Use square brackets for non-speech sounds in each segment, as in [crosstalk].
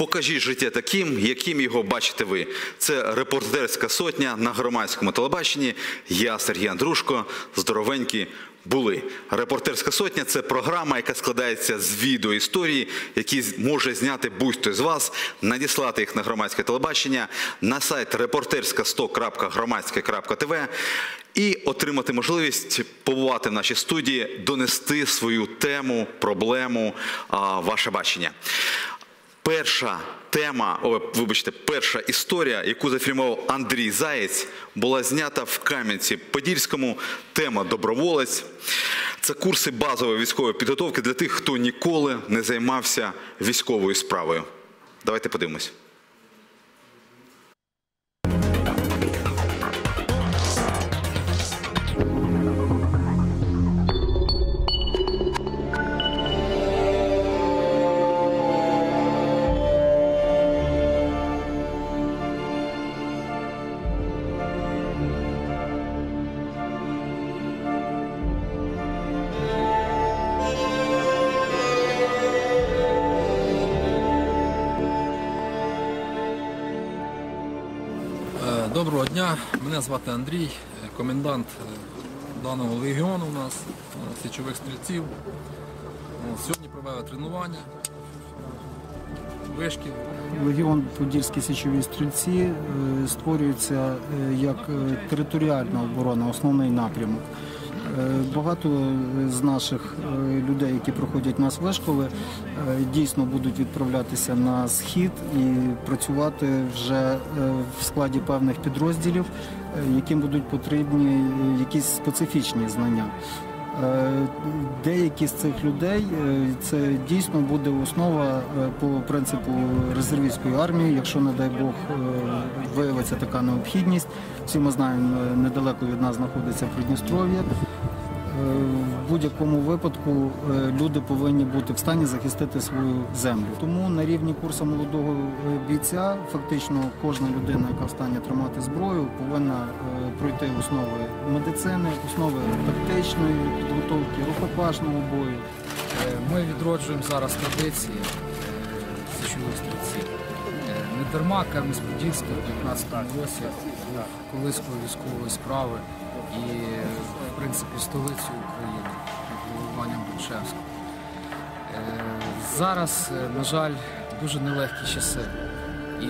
Покажіть життя таким, яким його бачите ви. Це репортерська сотня на громадському телебаченні. Я Сергій Андрушко. Здоровенькі були. Репортерська сотня це програма, яка складається з відеоісторії, які може зняти будь-хто з вас, надіслати їх на громадське телебачення на сайт reporterska100.громадське.тв і отримати можливість побувати в нашій студії, донести свою тему, проблему, ваше бачення. Перша тема, о, вибачте, перша історія, яку зафільмував Андрій Заєць, була знята в Кам'янці-Подільському. Тема доброволець. Це курси базової військової підготовки для тих, хто ніколи не займався військовою справою. Давайте подивимось. Доброго дня, мене звати Андрій, е, комендант е, даного легіону у нас, е, січових стрільців. Сьогодні провели тренування, вишків. Легіон Подільські січові стрільці е, створюється е, як е, територіальна оборона, основний напрямок. Е, Багато з наших е, людей, які проходять нас вишколи, е, дійсно будуть відправлятися на схід і працювати вже в складі певних підрозділів, яким будуть потрібні якісь специфічні знання. Деякі з цих людей це дійсно буде основа по принципу резервістської армії, якщо, не дай Бог, виявиться така необхідність. Всі ми знаємо, недалеко від нас знаходиться Придністров'я. Е, В будь-якому випадку е, люди повинні бути в стані захистити свою землю. Тому на рівні курсу молодого е, бійця фактично кожна людина, яка в стані тримати зброю, повинна пройти основи медицини, основи тактичної підготовки, рукопашного бою. Ми відроджуємо зараз традиції січових стрільців. Не дарма Кам'янець-Подільський в 19 році був колискою військової справи і, в принципі, столицею України під головуванням Грушевського. Е, Зараз, е, на жаль, дуже нелегкі часи. І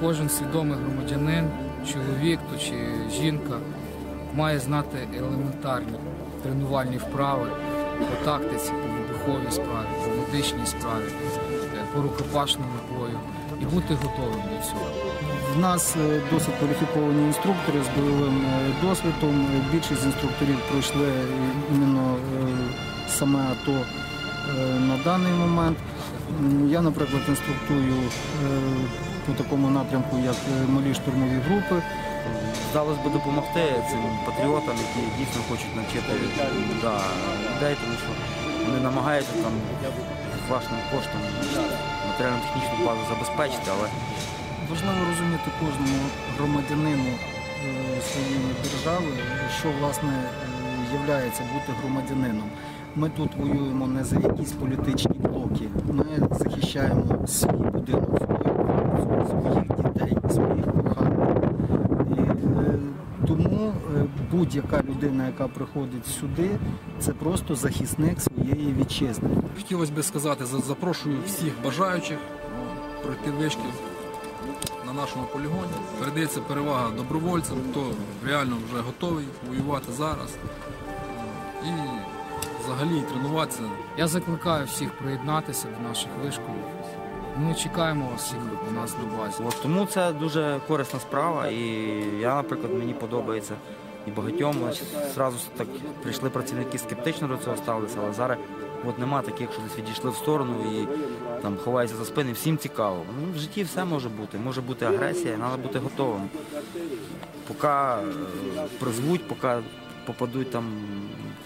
кожен свідомий громадянин, чоловік то чи жінка має знати елементарні тренувальні вправи по тактиці, по вибуховій справі, по медичній справі, е, по рукопашному бою і бути готовим до цього. В нас е, досить кваліфіковані інструктори з бойовим е, досвідом. Е, Більшість інструкторів пройшли іменно саме АТО на даний момент. Я, наприклад, інструктую по такому напрямку, як малі штурмові групи. Здалось би допомогти цим патріотам, які дійсно хочуть навчити да, людей, тому що вони намагаються там власним коштом матеріально-технічну базу забезпечити, але Важливо розуміти кожному громадянину е, своєї держави, що власне е, являється бути громадянином. Ми тут воюємо не за якісь політичні блоки. Ми захищаємо свій будинок, своїх дітей, своїх коханих. Е, тому будь-яка людина, яка приходить сюди, це просто захисник своєї вітчизни. Хотілося б сказати, за- запрошую всіх бажаючих пройти вишкіл на нашому полігоні. Передається перевага добровольцям, хто реально вже готовий воювати зараз. І взагалі тренуватися Я закликаю всіх приєднатися до наших вишколів. Ми чекаємо вас всіх у нас на базі. от, тому це дуже корисна справа. І я, наприклад, мені подобається і багатьом. Зразу так прийшли працівники скептично до цього ставилися, але зараз от нема таких, що десь відійшли в сторону і там ховаються за спини. Всім цікаво. Ну, в житті все може бути. Може бути агресія, треба бути готовим. Поки е, призвуть, поки попадуть там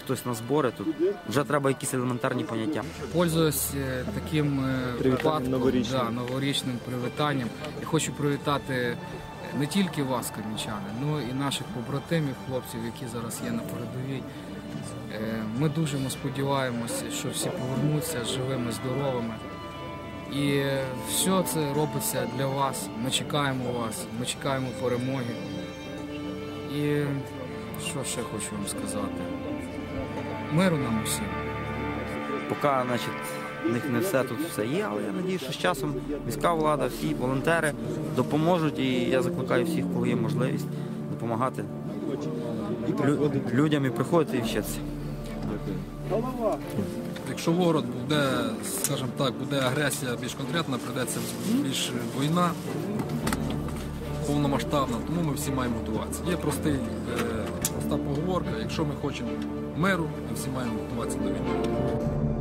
хтось на збори, то вже треба якісь елементарні поняття. Пользуюсь е, таким е, випадком, да, новорічним привітанням. І хочу привітати е, не тільки вас, кам'янчани, але і наших побратимів, хлопців, які зараз є на передовій. Е, Ми дуже сподіваємося, що всі повернуться живими, здоровими. І все це робиться для вас. Ми чекаємо вас, ми чекаємо перемоги. І що ще хочу вам сказати? Миру нам усім. Поки, значить, в них не все тут все є, але я надію, що з часом міська влада, всі волонтери допоможуть, і я закликаю всіх, кого є можливість, допомагати лю- людям і приходити і вчитися. Якщо город буде, скажімо так, буде агресія більш конкретна, прийдеться більш війна повномасштабна, тому ми всі маємо готуватися. Є простий, е, проста поговорка, якщо ми хочемо миру, ми всі маємо готуватися до війни.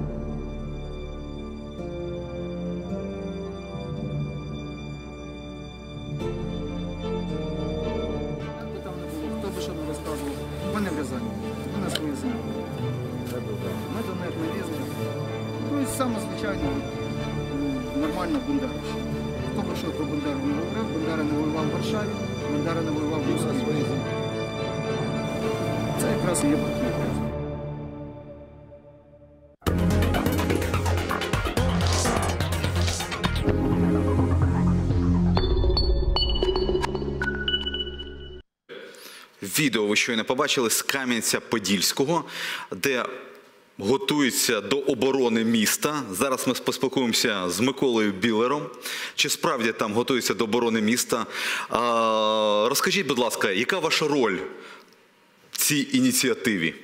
В Рязані, ми на. Ми до них не різні. Ну і саме звичайно, м, нормально Бандерович. Хто про що про Бандеру не говорив, Бандера не воював в Варшаві, Бандера не воював в Москві. Це якраз і є патріотизм. Відео ви щойно побачили з Кам'янця-Подільського, де готуються до оборони міста. Зараз ми поспілкуємося з Миколою Білером. Чи справді там готуються до оборони міста? А, розкажіть, будь ласка, яка ваша роль в цій ініціативі?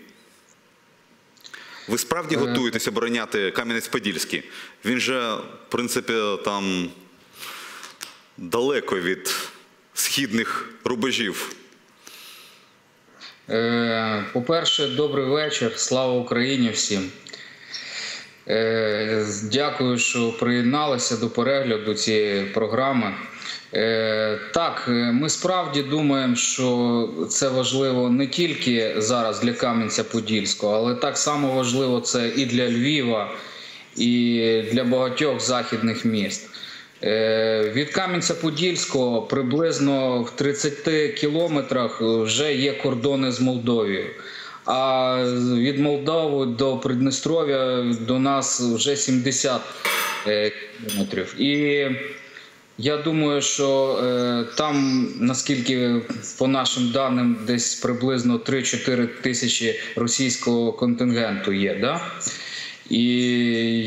Ви справді готуєтесь обороняти Кам'янець-Подільський? Він же, в принципі, там далеко від східних рубежів. Е, По-перше, добрий вечір. Слава Україні всім. Е, Дякую, що приєдналися до перегляду цієї програми. Е, Так, ми справді думаємо, що це важливо не тільки зараз для Кам'янця-Подільського, але так само важливо це і для Львова, і для багатьох західних міст. Е, Від Кам'янця-Подільського приблизно в 30 кілометрах вже є кордони з Молдовією. А від Молдови до Придністров'я до нас вже 70 е, кілометрів. І я думаю, що е, там, наскільки по нашим даним, десь приблизно 3-4 тисячі російського контингенту є. Да? І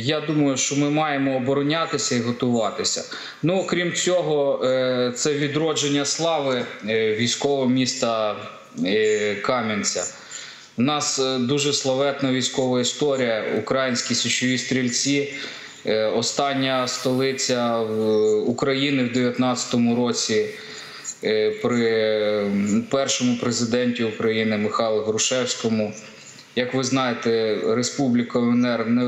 я думаю, що ми маємо оборонятися і готуватися. Ну, крім цього, е, це відродження слави е, військового міста е, Кам'янця. У нас дуже славетна військова історія, українські січові стрільці. Остання столиця України в 19-му році при першому президенті України Михайлу Грушевському. Як ви знаєте, Республіка УНР не,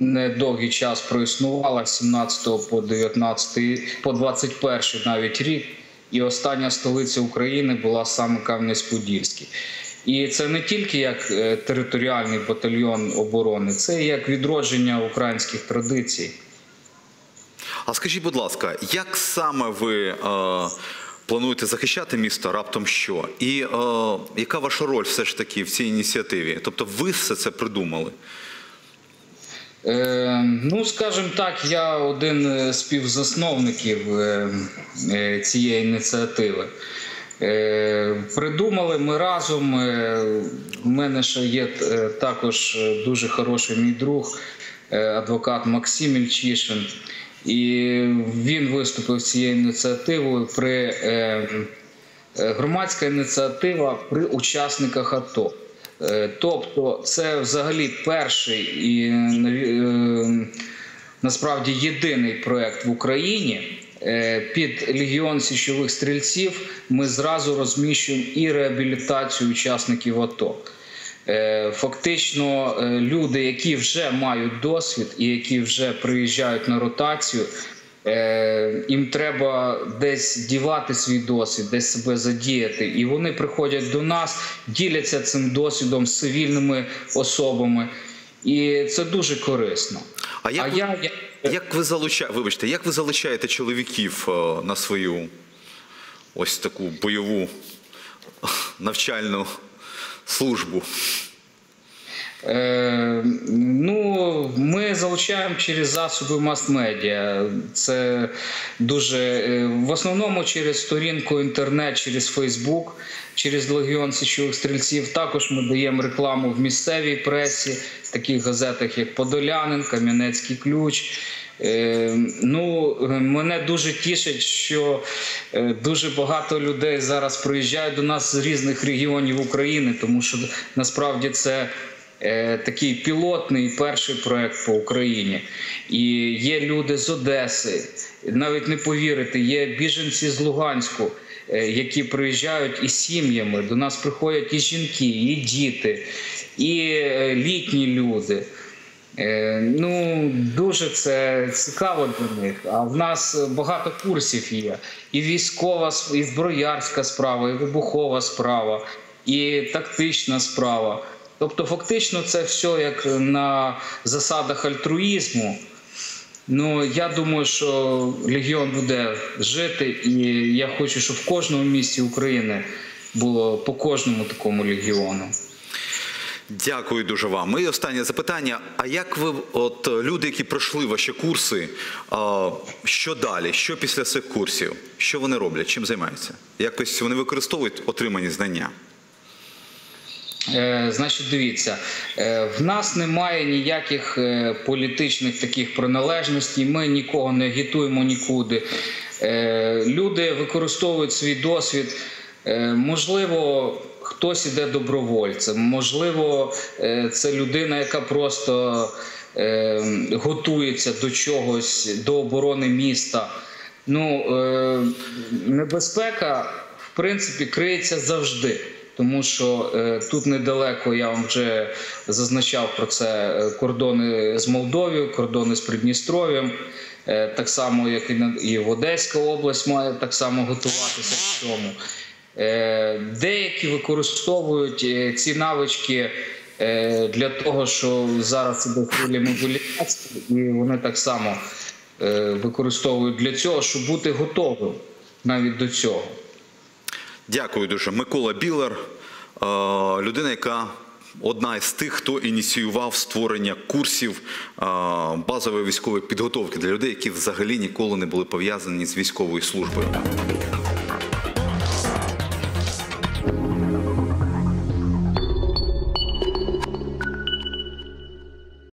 не час проіснувала з 17 по 19, по 21 навіть рік. І остання столиця України була саме Кам'янець-Подільський. І це не тільки як е, територіальний батальйон оборони, це як відродження українських традицій. А скажіть, будь ласка, як саме ви е, плануєте захищати місто раптом що? І е, яка ваша роль все ж таки в цій ініціативі? Тобто ви все це придумали? Е, ну, скажімо так, я один з співзасновників е, е, цієї ініціативи. Е, Придумали ми разом. е, У мене ще є е, також е, дуже хороший мій друг, е, адвокат Максим Ільчишин. І він виступив цією ініціативою при е, е, громадська ініціатива при учасниках АТО. Е, Тобто, це взагалі перший і е, насправді єдиний проект в Україні. Е, Під легіон січових стрільців ми зразу розміщуємо і реабілітацію учасників АТО. Е, Фактично, е, люди, які вже мають досвід і які вже приїжджають на ротацію, е, їм треба десь дівати свій досвід, десь себе задіяти. І вони приходять до нас, діляться цим досвідом з цивільними особами. І це дуже корисно. А як, А ви, я- я- як ви залучаєте, вибачте, як ви залучаєте чоловіків на свою ось таку бойову [laughs] навчальну службу? Е, ну, ми залучаємо через засоби мас-медіа. Це дуже е, в основному через сторінку інтернет, через Фейсбук, через Легіон Січових стрільців. Також ми даємо рекламу в місцевій пресі, в таких газетах, як Подолянин, Кам'янецький ключ. Е, Ну, е, мене дуже тішить, що е, дуже багато людей зараз приїжджають до нас з різних регіонів України, тому що насправді це такий пілотний перший проект по Україні. І є люди з Одеси, навіть не повірите, є біженці з Луганську, які приїжджають із сім'ями. До нас приходять і жінки, і діти, і літні люди. Е, Ну, дуже це цікаво для них. А в нас багато курсів є. І військова, і зброярська справа, і вибухова справа, і тактична справа. Тобто, фактично, це все як на засадах альтруїзму. Ну, я думаю, що Легіон буде жити, і я хочу, щоб в кожному місті України було по кожному такому легіону. Дякую дуже вам. І останнє запитання. А як ви, от люди, які пройшли ваші курси, що далі? Що після цих курсів? Що вони роблять? Чим займаються? Якось вони використовують отримані знання? Е, Значить, дивіться, е, в нас немає ніяких е, політичних таких приналежностей. Ми нікого не агітуємо нікуди. Люди використовують свій досвід. Можливо, хтось іде добровольцем, можливо, е, це людина, яка просто е, готується до чогось, до оборони міста. Ну, е, небезпека, в принципі, криється завжди. Тому що е, тут недалеко я вам вже зазначав про це кордони з Молдовою, кордони з Придністров'ям. Е, так само, як і, і в Одеська область має так само готуватися к цьому. Е, деякі використовують е, ці навички е, для того, що зараз іде хвиля мобілізації, і вони так само використовують для цього, щоб бути готовим навіть до цього. Дякую дуже. Микола Білер, людина, яка одна із тих, хто ініціював створення курсів базової військової підготовки для людей, які взагалі ніколи не були пов'язані з військовою службою.